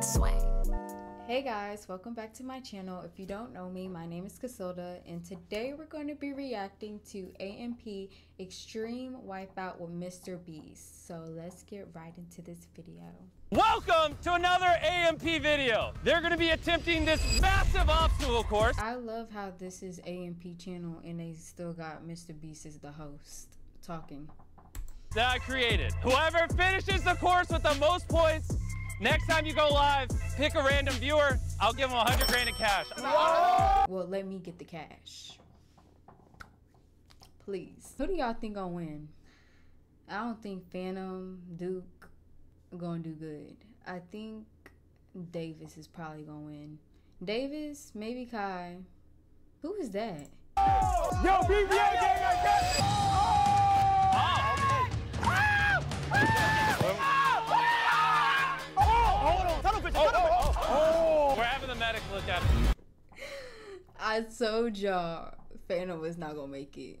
Sway. Hey guys, welcome back to my channel. If you don't know me, my name is Casilda, and today we're going to be reacting to AMP Extreme Wipeout with Mr. Beast. So let's get right into this video. Welcome to another AMP video. They're going to be attempting this massive obstacle course. I love how this is AMP channel and they still got Mr. Beast as the host talking. That I created. Whoever finishes the course with the most points, next time you go live, pick a random viewer. I'll give them 100 grand in cash. Well, let me get the cash. Please. Who do y'all think gonna win? I don't think Fanum, Duke gonna do good. I think Davis is probably gonna win. Davis, maybe Kai. Who is that? Yo, BBA gang, I got look at it. I told y'all Fanum was not gonna make it.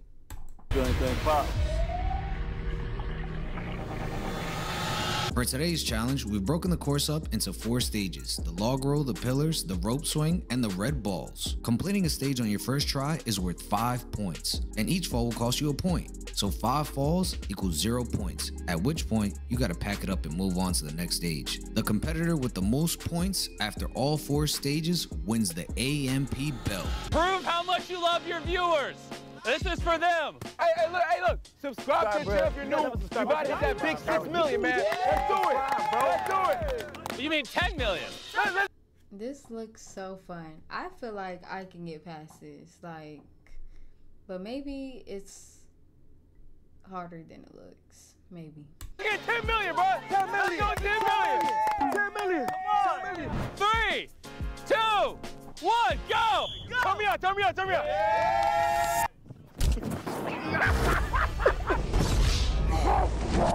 For today's challenge, we've broken the course up into four stages the log roll, the pillars, the rope swing, and the red balls. Completing a stage on your first try is worth 5 points, and each fall will cost you a point. So 5 falls equals 0 points, at which point you gotta pack it up and move on to the next stage. The competitor with the most points after all four stages wins the AMP belt. Prove how much you love your viewers. This is for them. Hey, hey, look, hey, look. Subscribe to the channel if you're new. You about to hit that big six million, man. Let's You mean 10 million? Let's- let's- This looks so fun. I feel like I can get past this. Like, but maybe it's harder than it looks. Maybe. Get 10 million, bro. 10 million. Let's go 10 million. 10 million. 10 million. Three, two, one, go. Turn me out, turn me out, turn me out.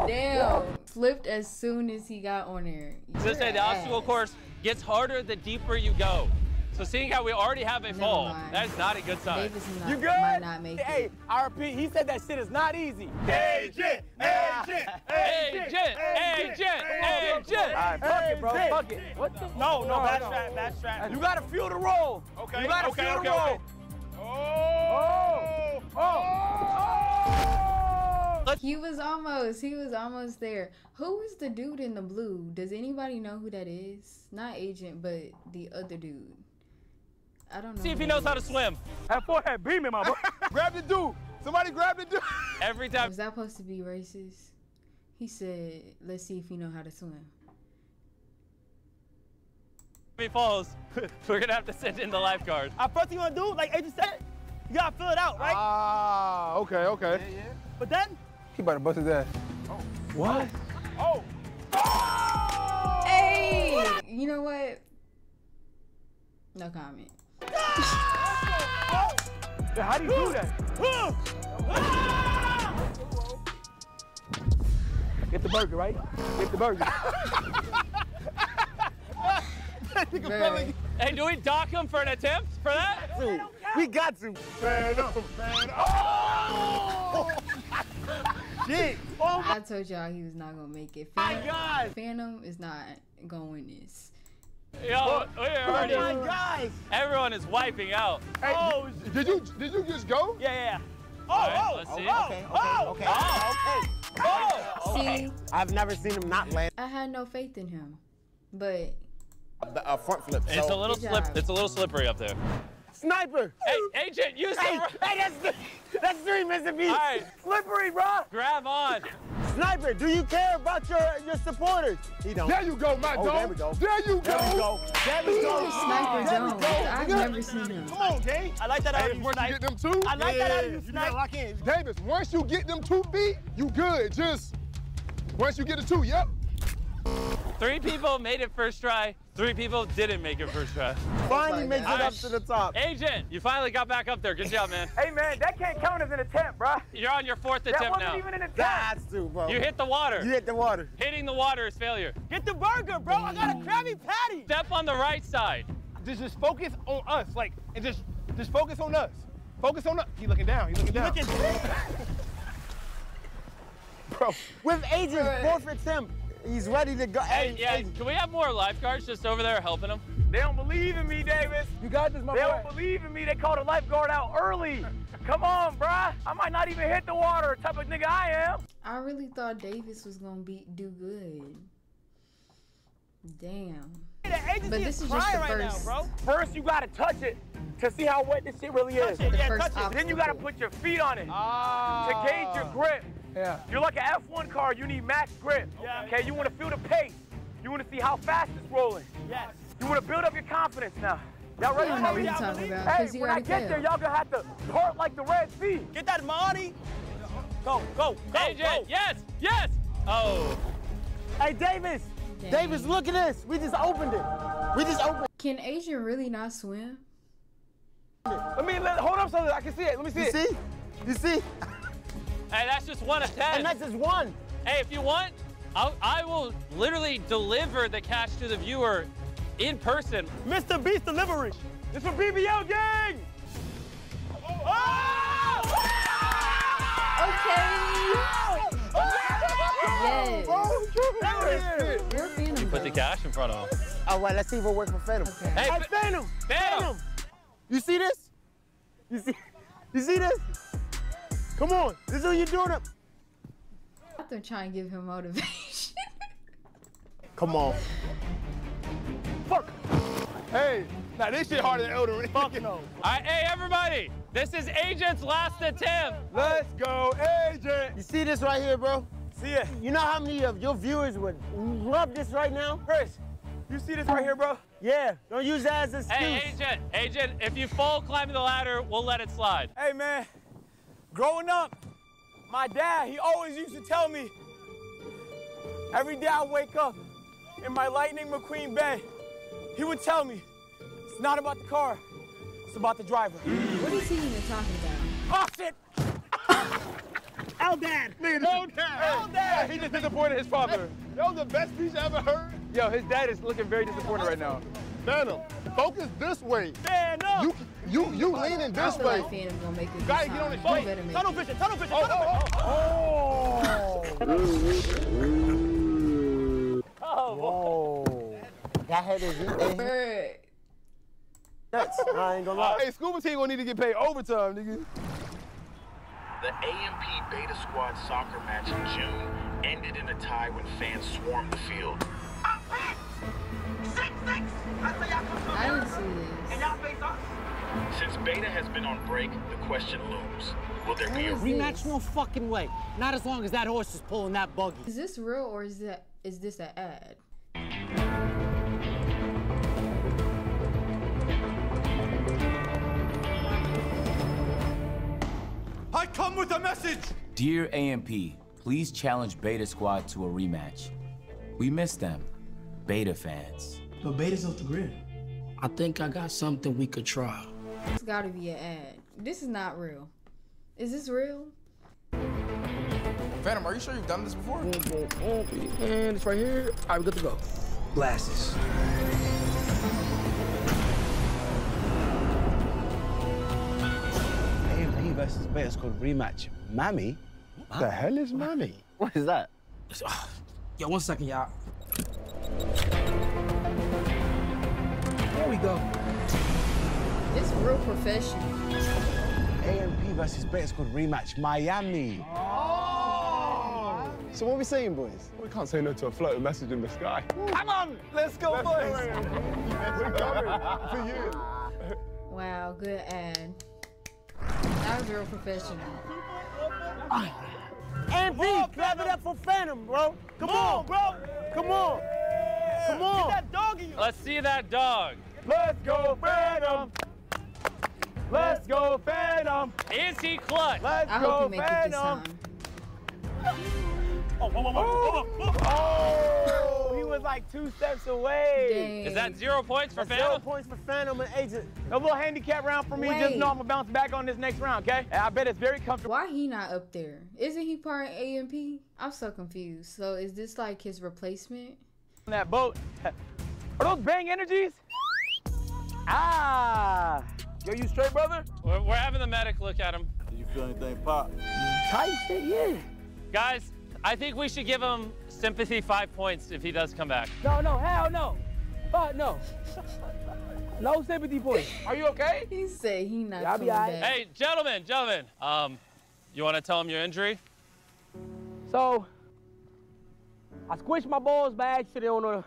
Damn. Flipped as soon as he got on there. Just say the obstacle course gets harder the deeper you go. So seeing how we already have a Never fall, mind. that is not a good sign. Davis is not, You good? might not make hey, it. I repeat, he said that shit is not easy. Agent, agent, Agent, agent, agent. All right, fuck it, bro. Fuck it. What the? No, no, bad strap, bad strap. You gotta feel the roll. Okay. You gotta okay, feel okay, the roll. okay. Oh. Oh. He was almost. He was almost there. Who is the dude in the blue? Does anybody know who that is? Not Agent, but the other dude. I don't know. See if he knows that how to is. swim. That forehead beaming, my boy. Grab the dude. Somebody grab the dude. Every time Was that supposed to be racist? He said, "Let's see if you know how to swim." he falls, we're gonna have to send in the lifeguard. Uh, first thing you wanna do, like Agent said, you gotta fill it out, right? Ah, okay, okay. Yeah, yeah. but then, He about to bust his ass. what? Oh. Hey, you know what? No comment. Yeah, how do you do that? Get the burger, right? Get the burger. Bruh. Hey, do we dock him for an attempt for that? we got to. Man up, man oh! up. Shit. Oh my I told y'all he was not gonna make it. my Fanum, God. Fanum is not gonna win this. Yo, we're Oh, oh my God. everyone is wiping out. Hey, Oh, did you did you just go? Yeah, yeah, yeah. Oh, All right, oh, let's oh, see. oh, Okay, oh, okay, oh, okay, okay. Oh, oh, see, I've never seen him not land I had no faith in him, but a front flip. It's a little slip. It's a little slippery up there. Sniper. Hey, agent, use Hey, the hey, that's the, that's three Mississippi. All right. Slippery, bro. grab on. Sniper, do you care about your your supporters? he don't. There you go, my Oh, dog. there we go. There you go. There we go. There we go. Sniper There we Jones. go. I've Nigga. never seen him. Come on, gang. I like that out Hey, of you, once you get them two, I like that out of you, You Snipe. gotta lock in. Davis, once you get them two feet, you good. Just once you get the two, yep. Three people made it first try. Three people didn't make it first try. Finally makes it God. up to the top. Agent, you finally got back up there. Good job, man. Hey, man, that can't count as an attempt, bro. You're on your fourth That attempt wasn't even an attempt. That's too, bro. You hit the water. You hit the water. Hitting the water is failure. Get the burger, bro. I got a Krabby Patty. Step on the right side. Just just focus on us, like, and just just focus on us. Focus on us. He's looking down. He looking down. Look at Bro, With agents, fourth attempt. He's ready to go. Hey, yeah, can we have more lifeguards just over there helping him? They don't believe in me, Davis. You got this, my They boy. don't believe in me. They called a lifeguard out early. Come on, bruh. I might not even hit the water, type of nigga I am. I really thought Davis was gonna be do good. Damn. The agency But this is just the crying first- bro. First, you gotta touch it to see how wet this shit really is. it, The yeah, first touch it. Then you gotta put your feet on it Ah. to gauge your grip. Yeah. You're like an F1 car, you need max grip. Okay, you wanna feel the pace. You wanna see how fast it's rolling. Yes. You wanna build up your confidence now. Y'all ready don't for know what me? you're talking about, Hey, 'cause you when I already get there, y'all gonna have to part like the Red Sea. Get that money. Go, go, go, Agent, yes, yes. Oh, Hey, Davis. Dang. Davis, look at this. We just opened it. We just opened Can Agent really not swim? Let me let, hold up so that I can see it. Let me see it. You it. see? You see? Hey, that's just one of ten. And that's just one. Hey, if you want, I'll, I will literally deliver the cash to the viewer in person. Mr. Beast Delivery. This for BBL gang. Oh! Okay. Yes. Oh, We're Fanum. Put the cash in front of him. Oh, All right, let's see if it works for Fanum. Okay. Hey, Hey, Ph- Fanum. Fanum. You see this? You see? You see this? Come on. This is what you're doing. Up. I thought trying to give him motivation. Come on. Fuck. Hey, now this shit harder than Elden Ring. Fuck no. All right, hey, everybody. This is Agent's last attempt. Let's go, agent. You see this right here, bro? See it. You know how many of your viewers would love this right now? Chris, you see this right here, bro? Yeah. Don't use that as an excuse. Hey, Agent, Agent, if you fall climbing the ladder, we'll let it slide. Hey, man. Growing up, my dad, he always used to tell me every day I wake up in my Lightning McQueen bed, he would tell me it's not about the car, it's about the driver. what is he even talking about? Oh, shit! El Dad. No dad. No dad. He just disappointed his father. That was the best speech I ever heard. Yo, his dad is looking very disappointed right now. Fanum, focus this way. Man, no! You you you leaning I this feel way. like Fanum gonna make it. Gotta get on his You feet. better make tunnel vision, tunnel vision, Oh, tunnel oh. Oh. Whoa. That head is Bruh. nuts. I ain't gonna oh. lie. Hey, scuba team gonna need to get paid overtime, nigga. The AMP Beta Squad soccer match in June ended in a tie when fans swarmed the field. I didn't see this. Since Beta has been on break, the question looms will there be a Rematch this? no fucking way. Not as long as that horse is pulling that buggy. Is this real or is that is this an ad? I come with a message! Dear AMP, please challenge Beta Squad to a rematch. We miss them, Beta fans. But Beta's off the grid. I think I got something we could try. It's gotta be an ad. This is not real. Is this real? Fanum, are you sure you've done this before? And it's right here. All right, we good to go. Glasses. AMP versus Beta called rematch. Mammy? What the hell is Mammy? What is that? Yo, one second, y'all. There we go. It's real professional. AMP versus Beta Squad rematch. Miami. Oh! So what are we saying, boys? We can't say no to a floating message in the sky. Come on! Let's go, boys! We're coming for you. Wow, good ad. That was real professional. And B, clap it up for Fanum, bro. Come on, bro! Come on. Come on. Get that doggy! Let's see that dog. Let's go, Fanum. Let's go, Fanum. Is he clutch? Let's I go, hope he make it this Fanum. time. Oh, whoa, whoa, whoa, whoa, whoa. oh! He was like two steps away. Dang. Is that zero points for That's zero Fanum? points for Fanum and Agent. A little handicap round for me. Just Wait. know I'm gonna bounce back on this next round, okay? And I bet it's very comfortable. Why he not up there? Isn't he part of AMP? I'm so confused. So is this like his replacement? on that boat. Are those bang energies? Ah! Yo, you straight, brother? We're, we're having the medic look at him. Did you feel anything pop? Tight shit, yeah. Guys, I think we should give him sympathy five points if he does come back. No, no, hell no. Fuck no. No sympathy points. Are you okay? He said he not Yeah, I'll be alright. Hey, gentlemen, gentlemen. Um, you want to tell him your injury? So, I squished my balls by accident on a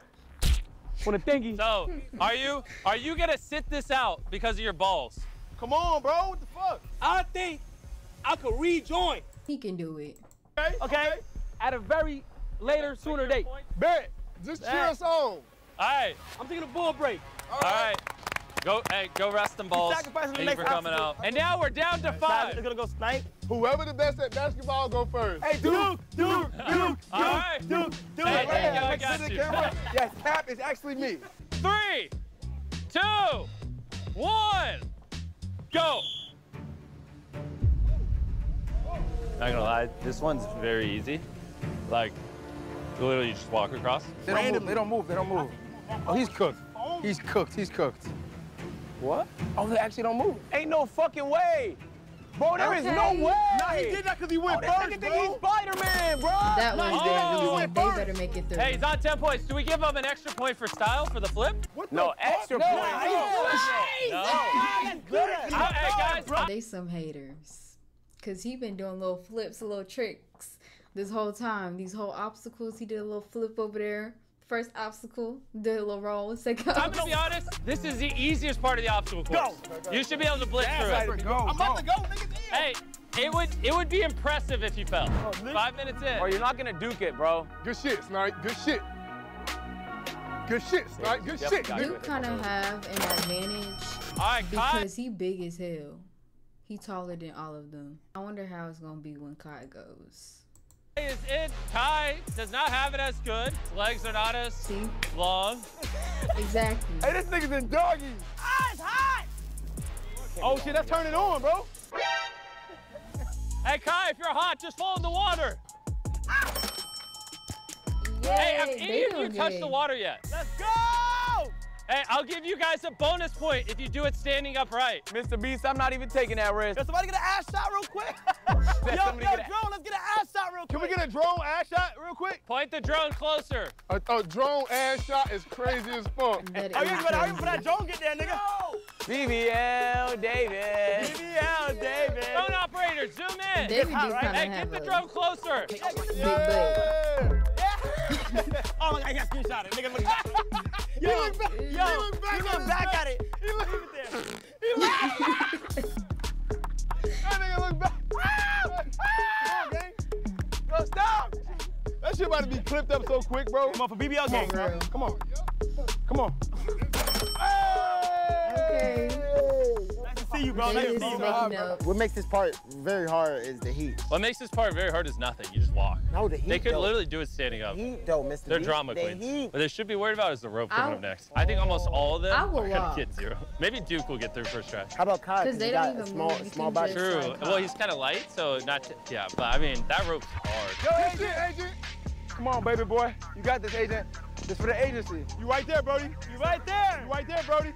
on a thingy. So, are you are you gonna sit this out because of your balls? Come on, bro. What the fuck? I think I could rejoin. He can do it. Okay. Okay. At a very later, sooner date. Bet. Just cheer us on. All right, I'm taking a bull break. all right. Go, hey, go rest them balls. sacrificing the Thank you for coming obstacle. out. And now we're down to five. It's five. gonna go snipe. Whoever the best at basketball, go first. Hey, Duke, Duke, Duke, All right. Duke, Duke. Hey, hey, Hey, I got you. Yes, Cap is actually me. Three, two, one, go. Not gonna lie, this one's very easy. Like, literally, you just walk across. They don't move. They don't move. They don't move. Oh, he's cooked. He's cooked. He's cooked. What? Oh, they actually don't move. Ain't no fucking way. Bro, there is Okay. no way. Nah, he did that because he went Oh, this first, nigga think bro. he's Spider-Man, bro. That was he did very it 'cause he easy. went They first. better make it through. Hey, he's on 10 points. Do we give him an extra point for style for the flip? What No, the extra fuck? point. No. Uh, hey, guys, They some haters. Cause he been doing little flips, little tricks this whole time. These whole obstacles, he did a little flip over there. First obstacle, did a little roll. Second I'm gonna be honest. This is the easiest part of the obstacle course. Go. You should be able to blitz through it. I'm about to go, niggas. Hey, it would it would be impressive if you fell. Oh, Five minutes in. Bro, you're not gonna duke it, bro. Good shit, Snipe. Good shit. Good shit, Snipe. Good Yep, shit. got Duke kind of have an advantage All right, Kai. because he big as hell. He taller than all of them. I wonder how it's gonna be when Kai goes. Is in. Kai does not have it as good. Legs are not as See, long. exactly. Hey, this nigga's in doggy. Ah, it's hot. Oh shit, that's turning on, bro. Hey, Kai, if you're hot, just fall in the water. Hey, have Yay, any of you touched the water yet? Let's go. Hey, I'll give you guys a bonus point if you do it standing upright. Mr. Beast, I'm not even taking that risk. Yo, somebody get an ass shot real quick. yo, yo, somebody get a- drone, let's get an ass shot real quick. Can we get a drone ass shot real quick? Point the drone closer. A, a drone ass shot is crazy as fuck. That Oh, you is better hurry for that drone get there, nigga. BBL David. BBL, David. Drone operator, zoom in. David hot, right? Hey, get the drone closer. big butt. oh my god, I got screenshot it. Nigga, look back. Yo, He look back- yo, he look back he at look his back back. at it. He look- Leave it there. That nigga look back. Come on, gang. Bro, stop. That shit about to be clipped up so quick, bro. Come on, for BBL gang. bro. Come on. Come on. Okay. Nice to see you, bro. Nice David to see you, bro. making. What makes this part very hard is the heat. What makes this part very hard is nothing. You just walk. No, the heat. They could though. literally do it standing up. The Heat though, Mr. They're Beast. drama the queens. Heat. What they should be worried about is the rope coming I'll- up next. I think almost all of them I will are gonna walk. get zero. Maybe Duke will get through first try. How about Kai? 'Cause Because they got don't a even small, move. Small can body. True. like, Well, he's kind of light, so not. T- yeah, but I mean that rope's hard. Yo, agent, agent. Come on, baby boy. You got this, agent. This for the agency. You right there, Brody. You right there. You right there, Brody.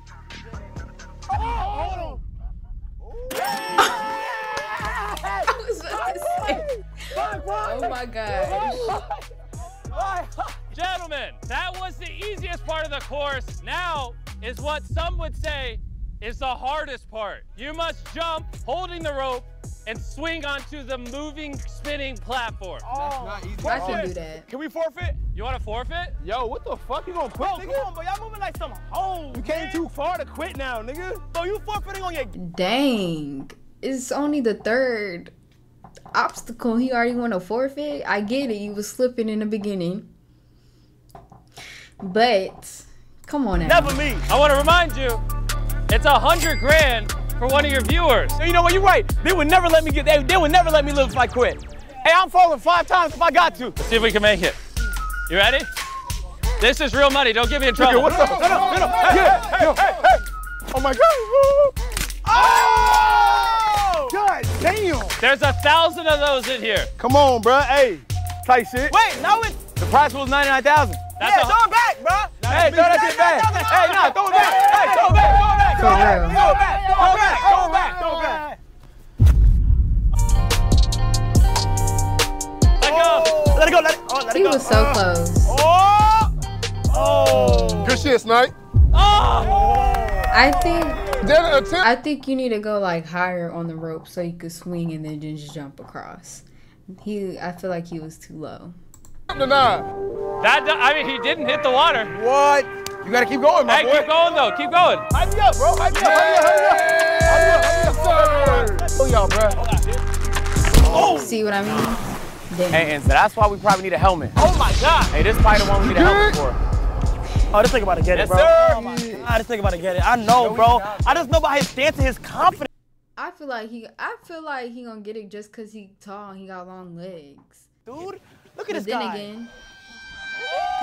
Oh my god. Gentlemen, that was the easiest part of the course. Now is what some would say is the hardest part. You must jump holding the rope and swing onto the moving, spinning platform. Oh, That's not easy. I can do that. Can we forfeit? You want to forfeit? Yo, what the fuck? You gonna quit, Bro, nigga? come on, bro. Y'all moving like some hoes. You came too far to quit now, nigga. Bro, you forfeiting on your. Dang. It's only the third obstacle. He already want to forfeit. I get it. You was slipping in the beginning. But come on now. Never me. I want to remind you, it's a hundred grand for one of your viewers. You know what? You're right. They would never let me get. They, they would never let me live if I quit. Hey, I'm falling five times if I got to. Let's see if we can make it. You ready? This is real money. Don't get me in trouble. What's up? No, no, no, no. Hey, hey, hey, hey. Oh my god. Oh! God damn. There's a thousand of those in here. Come on, bro. Hey, tight shit. Wait, no, it's. The price was 99,000. Yeah, a- throw it back, bro. Hey, throw that shit back. Hey, nah, throw it back. Hey, throw it back. Throw it back. For real. Throw it back. Throw it back. Throw it back. Throw it back. Let go. Let it go. Let it, oh, let He it go. was so Uh, close. Oh! Oh! Good shit, Snipe. I think Did it attempt? I think you need to go like higher on the rope so you could swing and then just jump across. He, I feel like he was too low. Denied. That I mean, he didn't hit the water. What? You gotta keep going, my Hey, boy. keep going though. Keep going. Hype me up, bro. Hype me up. Hype me up. Hype me up. Hype me up. Hype me up, sir. Oh, y'all, bro. Oh. See what I mean? Damn. Hey, and so that's why we probably need a helmet. Oh my God! Hey, this probably the one we need a helmet for. Oh, this nigga about to get Yes, it, bro. sir. Oh my God, this nigga about to get it. I know, bro. I just know by his stance and his confidence. I feel like he, I feel like he gonna get it just cause he tall and he got long legs. Dude, look at But this then guy. again,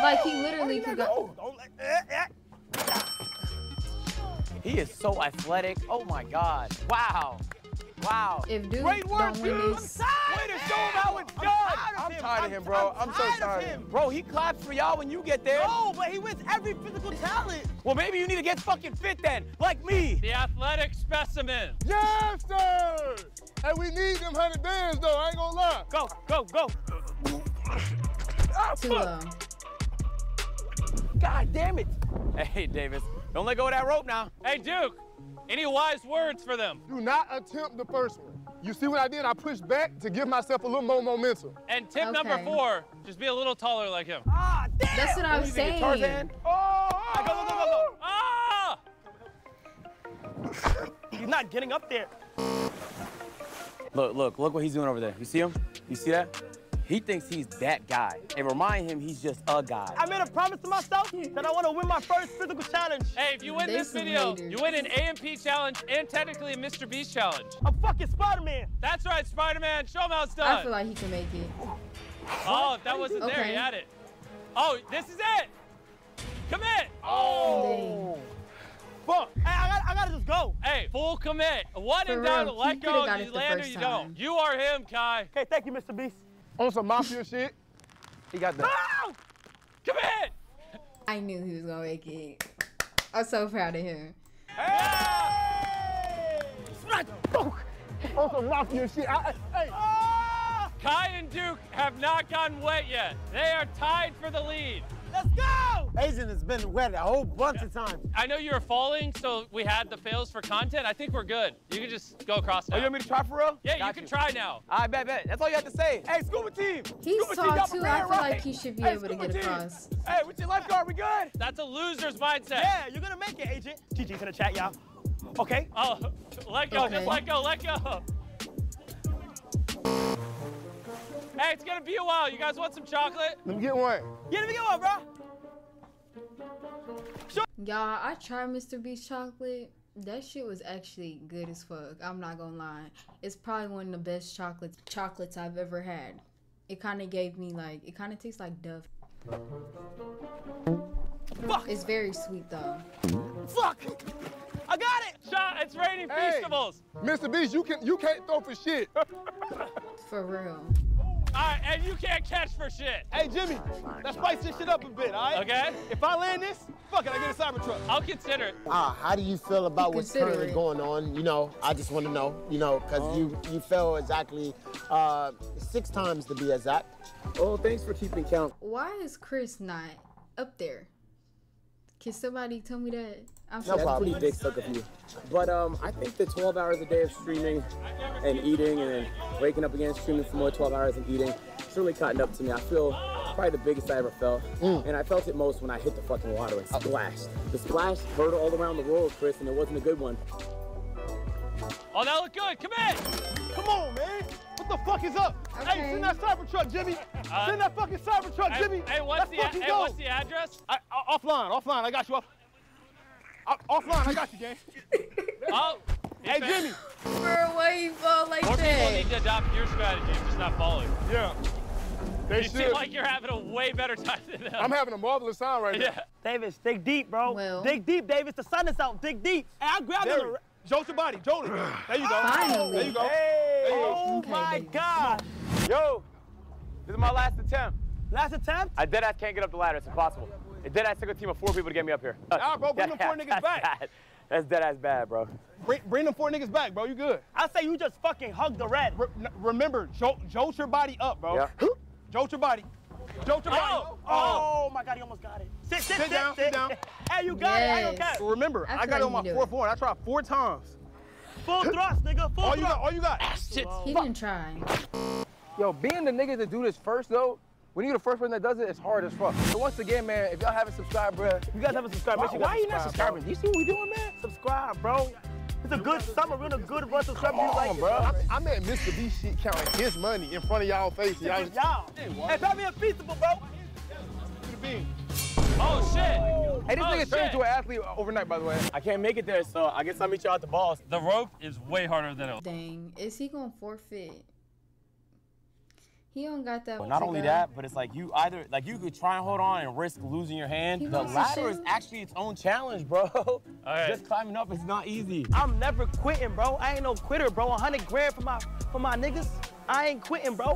like he literally could go. Don't let, eh, eh. He is so athletic. Oh my God. Wow. Wow. If Duke Great work, don't win dude. this, Way to show him how it's done. I'm tired of him, bro. I'm so tired of him. Bro, he claps for y'all when you get there. No, but he wins every physical talent. Well, maybe you need to get fucking fit then, like me. The athletic specimen. Yes, sir. And we need them hundred bands though. I ain't gonna lie. Go, go, go. too ah, low. God damn it. Hey, Davis, don't let go of that rope now. Hey, Duke. Any wise words for them? Do not attempt the first one. You see what I did? I pushed back to give myself a little more momentum. And tip number four: just be a little taller like him. Ah, damn. That's what I was saying. Tarzan? Ah, go, go, go, go, Ah! He's not getting up there. Look, look, look what he's doing over there. You see him? You see that? He thinks he's that guy. And remind him he's just a guy. I made a promise to myself that I want to win my first physical challenge. Hey, if you win They this video, haters. you win an AMP challenge and technically a Mr. Beast challenge. I'm fucking Spider-Man. That's right, Spider-Man. Show him how it's done. I feel like he can make it. oh, if that wasn't there, Okay. he had it. Oh, this is it. Commit. Oh. Fuck. Hey, I gotta, I gotta just go. Hey, full commit. One For and done. real, he Let coulda go. got You land or you time. don't. You are him, Kai. Okay, thank you, Mr. Beast. On some mafia shit. He got that. Ow! Commit. I knew he was gonna make it. I'm so proud of him. On some mafia shit. I, I- hey. Ah! Kai and Duke have not gotten wet yet. They are tied for the lead. Let's go! Agent has been wet a whole bunch of times. I know you were falling, so we had the fails for content. I think we're good. You can just go across Oh, you want me to try for real? yeah, you Got can you. try now. I bet, bet. That's all you have to say. Hey, scuba team. He's Scuba team, tall y'all too. I prepared, feel like right? he should be Hey, able to get team. across. Hey, with your lifeguard, we good? That's a loser's mindset. Yeah, you're gonna make it, Agent. GG's in the chat, y'all. Okay. Oh, let go. Okay. Just let go. Let go. Hey, it's gonna be a while. You guys want some chocolate? Let me get one. Yeah, let me get one, bro. Y'all, I tried Mr. Beast chocolate. That shit was actually good as fuck. I'm not gonna lie. It's probably one of the best chocolates chocolates I've ever had. It kind of gave me like it kind of tastes like Dove. Fuck. It's very sweet though. Fuck. I got it. Shot. It's raining Hey. Feastables. Mr. Beast, you can you can't throw for shit. For real. All right, and you can't catch for shit. Hey, Jimmy, let's spice this shit up a bit, all right? Okay? If I land this, fuck it, I get a cyber truck. I'll consider it. Ah, how do you feel about what's currently it. going on? You know, I just want to know, you know, because you you fell exactly uh, six times to be exact. Oh, thanks for keeping count. Why is Chris not up there? Can somebody tell me that? I'm No so problem. Pretty big suck of you. But um, I think the 12 hours a day of streaming and eating and then waking up again, streaming for more 12 hours and eating, it's really cutting up to me. I feel probably the biggest I ever felt. And I felt it most when I hit the fucking water and splashed. The splash heard all around the world, Chris, and it wasn't a good one. Oh, that looked good. Commit. Come on, man. What the fuck is up? Hey, send that cyber truck, Jimmy. Uh, send that fucking cyber truck, Hey, Jimmy. hey, what's Let's the fucking hey, go. what's the address? I, I- offline, offline. I got you. Off, off- offline, I got you, gang. Oh. Hey, Jimmy. Bro, why you fall like More people need to adopt your strategy of just not falling. Yeah. They You should. seem like you're having a way better time than them. I'm having a marvelous time right yeah. now. Davis, dig deep, bro. Well. dig deep, Davis. The sun is out. Dig deep. Hey, I grabbed There it. We go. Jolt your body, jolt it. There you go. Finally. There you go. Hey, There you go. oh Okay, my Davis. God. Yo, this is my last attempt. Last attempt? I dead ass can't get up the ladder. It's impossible. It dead ass took a team of four people to get me up here. Nah, bro, bring them four niggas that's back. That's dead ass bad, bro. Bring, bring them four niggas back, bro. You good. I say you just fucking hug the red. Re- remember, jolt, jolt your body up, bro. Yeah. Jolt your body. Jolt your body. Oh, oh, oh my God, he almost got it. Sit, sit, Sit down, sit down. Hey, you got it. I don't Yes. care. Remember, I I, got it on like my you do fourth one. I tried four times. Full thrust, nigga. Full All you got, all you got. Ah, shit. He didn't try. Yo, being the nigga that do this first though, when you're the first person that does it, it's hard as fuck. So once again, man, if y'all haven't subscribed, bruh, You guys haven't subscribed. why, Make sure why you you not subscribe, subscribing? Do you see what we doing, man? Subscribe, bro. It's a good summer. We're in a good run. Subscribe Come like on, bro. I, I made Mr. B shit counting his money in front of y'all faces. Y'all, Y'all. Hey, pass me a feastable, bro. Oh shit. Hey, this Oh, nigga shit. turned into an athlete overnight, by the way. I can't make it there, so I guess I'll meet y'all at the balls. The rope is way harder than it. Dang, is he gonna forfeit? He don't got that. But not only go. that, but it's like you either like you could try and hold on and risk losing your hand. He the ladder is actually its own challenge, bro. right. Just climbing up is not easy. I'm never quitting, bro. I ain't no quitter, bro. 100 grand for my for my niggas. I ain't quitting, bro.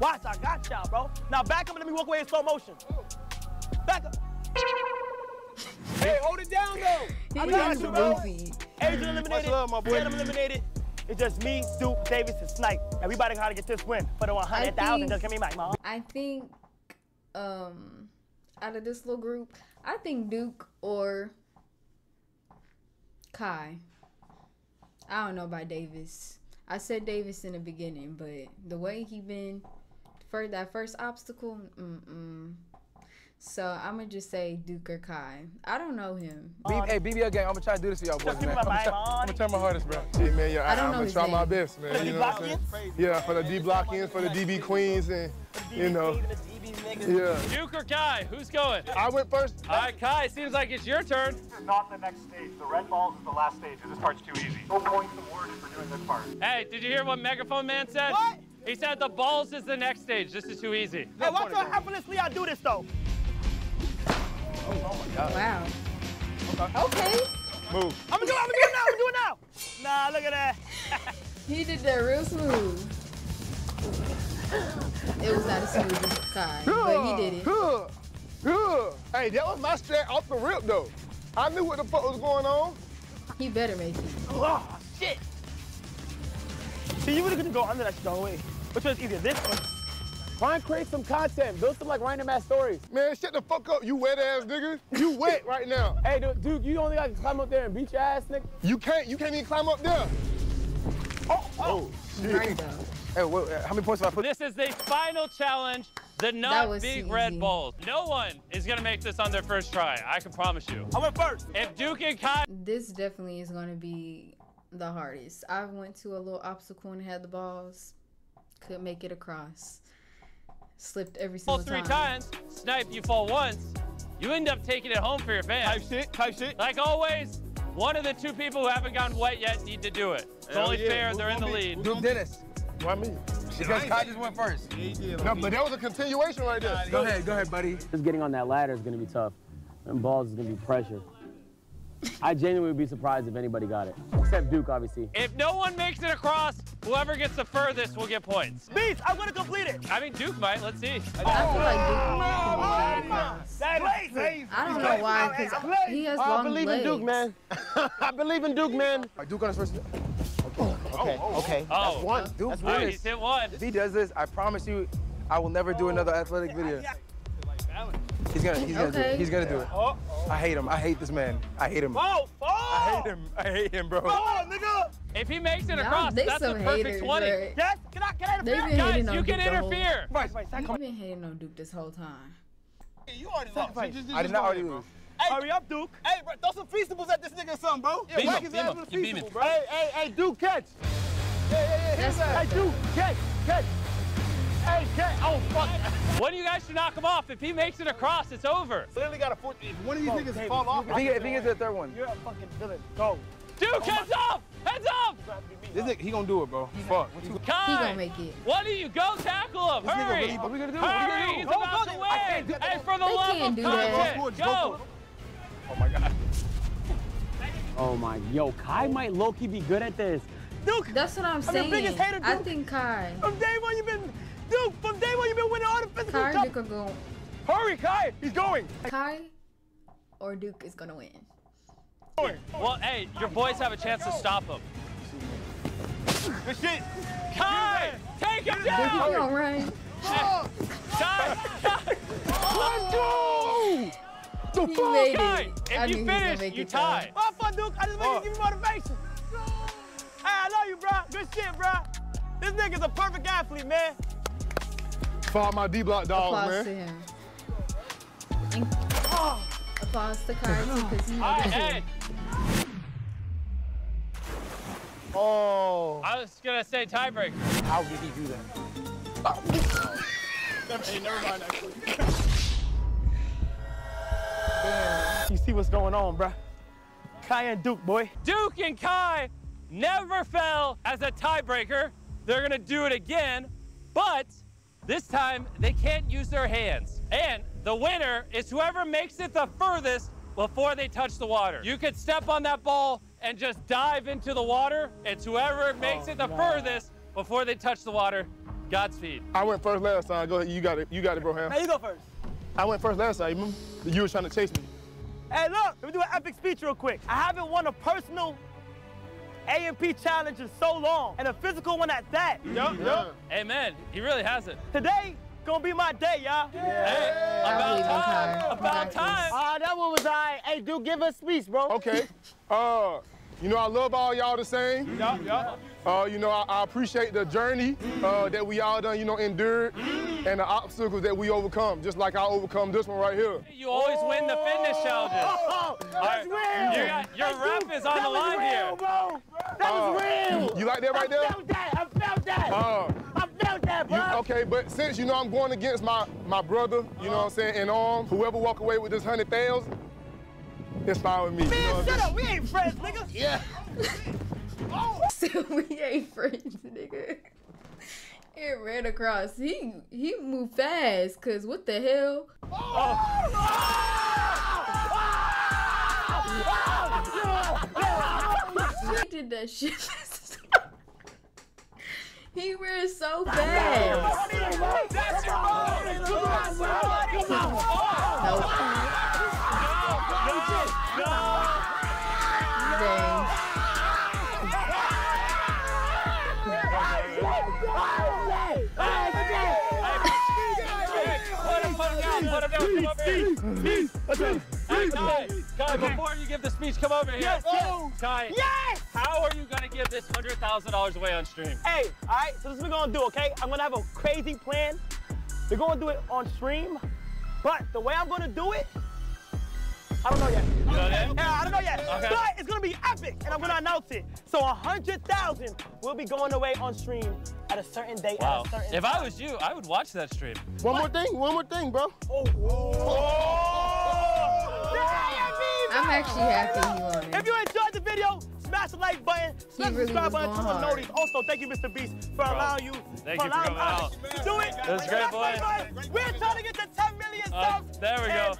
Watch, I got y'all, bro. Now back up and let me walk away in slow motion. Back up. hey, hold it down though. I He got you, bro. goofy. Adrian eliminated. love, my boy. Tatum eliminated. It's just me, Duke, Davis, and Snipe. Everybody got to get this win for the 100,000. Just give me my mom. I think, um, out of this little group, I think Duke or Kai. I don't know about Davis. I said Davis in the beginning, but the way he been for that first obstacle, mm-mm. So I'm gonna just say Duke or Kai. I don't know him. B- hey, BBL gang, I'm gonna try to do this for y'all boys, man. I'm gonna, try, I'm gonna try my hardest, bro. shit, man, yeah, I don't am know gonna his try my best, man. For You know what I'm saying? Yeah, for the D block ins, for the DB queens, and you know, yeah. Duke or Kai? Who's going? I went first. All right, Kai. Seems like it's your turn. This is not the next stage. The red balls is the last stage. This part's too easy. No points awarded for doing this part. Hey, did you hear what Megaphone Man said? What? He said the balls is the next stage. This is too easy. Hey, watch how effortlessly I do this, though. Oh, oh wow. Okay. Move. I'm gonna do it, I'm gonna do it now, I'm gonna do it now. Nah, look at that. He did that real smooth. It was not as smooth as Kai, but he did it. Hey, that was my strat off the rip, though. I knew what the fuck was going on. He better make it. Oh, shit. See, you really could go under that shit the whole way. Which one's easier, this one? Try and create some content. Build some like random ass stories. Man, shut the fuck up, you wet ass nigga. You wet right now. Hey, dude, dude, you only got to climb up there and beat your ass, nigga. You can't, you can't even climb up there. Oh, oh, oh Right though. Hey, wait, how many points have I put? This is the final challenge. The not big easy. red balls. No one is gonna make this on their first try. I can promise you. I went first. If Duke and Kai This definitely is gonna be the hardest. I went to a little obstacle and had the balls. Could make it across. Slipped every fall single three time. times, snipe, you fall once, you end up taking it home for your fans. Type shit, type shit. Like always, one of the two people who haven't gotten wet yet need to do it. It's Hell only yeah. fair Who's they're in the gonna be- lead. Duke Dennis. Why me? Because Kai just went first. No, but that was a continuation right there. Go ahead, go ahead, buddy. Just getting on that ladder is gonna be tough. And balls is gonna be pressure. I genuinely would be surprised if anybody got it. Except Duke, obviously. If no one makes it across, whoever gets the furthest will get points. Beats, I'm gonna complete it. I mean, Duke might. Let's see. I feel like Duke can make it across. That is crazy. I don't know why, because he has oh, I long believe legs. in Duke, man. I believe in Duke, man. All right, Duke on his first. Okay, oh, okay. Oh, oh. One, Duke all right, Dennis. he's hit one. If he does this, I promise you, I will never do another athletic video. He's gonna, he's gonna do it. He's gonna do it. I hate him. I hate this man. I hate him. Oh, oh. I oh! hate him. I hate him, bro. Oh, nigga! If he makes it Y'all- across, that's the perfect haters, 20. right? Yes, can I, can I They've interfere? Guys, on you Duke can the whole- interfere. Right. You've been hating on Duke this whole time. You already lost. Sacrifice. Just- I just did not already ahead, bro. lose. Hurry up, Duke. Hey, bro, throw some feastables at this nigga or something, bro. Yeah, Beam whack his ass with a feastable, bro. Hey, hey, hey, Duke, catch. Yeah, yeah, yeah. That's That's right. Hey, Duke, catch, catch. Hey, catch. Oh, fuck. One of you guys should knock him off. If he makes it across, it's over. Literally got a foot. If one of these Bro, niggas fall off, If he, if he gets the third one, You're a fucking villain. Go. Duke, oh heads up! Heads up! this nigga, he gonna do it, bro. Fuck. He Kai, gonna make it. one of you go tackle him. This Hurry! really- what we gonna do? What we gonna Hurry! do? He's Go, about go, to go. I can't win. do- Hey, for the They love of do content, Go for it, go! go Oh my god. Oh my, yo, Kai might low-key be good at this. Duke, That's what I'm I'm saying. your biggest hater, I think Kai. from day one you've been, dude, from day one you've been winning all the physical Kai, Duke, or go. Hurry, Kai! He's going! Kai or Duke is gonna win. Well, hey, your boys have a chance to stop him. Good shit! Kai! Take him down! All right. Kai! Kai! Let's go! The he fuck? Kai, if you finish, you tie. Time. Oh, Duke. I just wanted oh. to give you motivation. Hey, I love you, bro. Good shit, bro. This nigga's a perfect athlete, man. Follow my D block dog, Applause man. to him. And- oh, Applause to Kai because he All made right, it hey. Oh. I was gonna say tiebreaker. How did he do that? Hey, never mind, actually. You see what's going on, bro? Kai and Duke, boy. Duke and Kai never fell as a tiebreaker. They're gonna do it again, but this time they can't use their hands. And the winner is whoever makes it the furthest before they touch the water. You could step on that ball and just dive into the water. It's whoever makes it the oh, furthest before they touch the water. Godspeed. I went first last time. Go ahead. You got it. You got it, bro, Ham. Now you go first. I went first last time. You remember? You was trying to chase me. Hey, look, let me do an epic speech real quick. I haven't won a personal AMP challenge in so long, and a physical one at that. Yup, yup. Amen. He really has it. Today, gonna be my day, y'all. Hey, about time. About time. Ah, that one was all right. Hey, dude, give us a speech, bro. Okay. Uh, you know, I love all y'all the same. Yup, yup. Uh, you know, I, I appreciate the journey uh, that we all done, you know, endured and the obstacles that we overcome, just like I overcome this one right here. You always win the fitness challenges. Oh, that's All right, real. You got, your That's rep is on the line real, here. bro. That was Uh, real. You like that right I there? I felt that. I felt that. Uh, I felt that, bro. You, okay, but since you know I'm going against my my brother, you know what I'm saying, in arms, whoever walk away with this hundred thousand, it's fine with me. you know Man, shut up. We ain't friends, nigga. Yeah. oh. So we ain't friends, nigga. It ran across. He he moved fast, cause what the hell? He did that shit. he wears so fast. That's your moment. Come on, bro. Come on. Dang. Put him, put him down, put him down, come over here. Hey, Kai, Kai, before you give the speech, come over here. Yes, yes. Kai, Yes! how are you gonna give this $100,000 away on stream? Hey, all right, so this is what we're gonna do, okay? I'm gonna have a crazy plan. We're gonna do it on stream, but the way I'm gonna do it, I don't know yet. You know that? Yeah, I don't know yet. Okay. But it's gonna be epic, and I'm gonna announce it. So a hundred thousand will be going away on stream at a certain date Wow. at a certain If I was you, I would watch that stream. One more thing, one more thing, bro. Oh. I'm actually happy he won. If you enjoyed the video, smash the like button, smash the really subscribe button, going turn on hard. notice. Also, thank you, Mr. Beast, for allowing you, Thank for you for allowing coming us out. to do it. That was great, boy. We're trying to get to 10 million Uh, subs. there we go.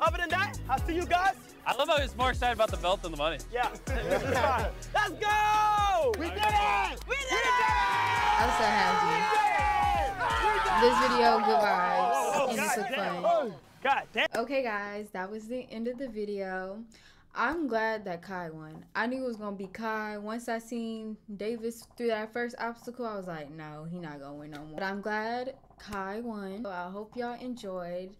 Other than that, I'll see you guys. I love how he's more excited about the belt than the money. Yeah. Let's go! We did it! We did it! I'm so happy. This video, good vibes. And it's so fun. God damn. Okay, guys, that was the end of the video. I'm glad that Kai won. I knew it was gonna be Kai. Once I seen Davis through that first obstacle, I was like, no, he not gonna win no more. But I'm glad Kai won. So I hope y'all enjoyed.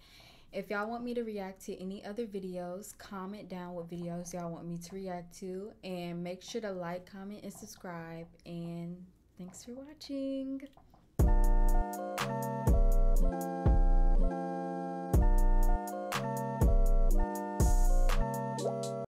If y'all want me to react to any other videos, comment down what videos y'all want me to react to. And make sure to like, comment, and subscribe. And thanks for watching.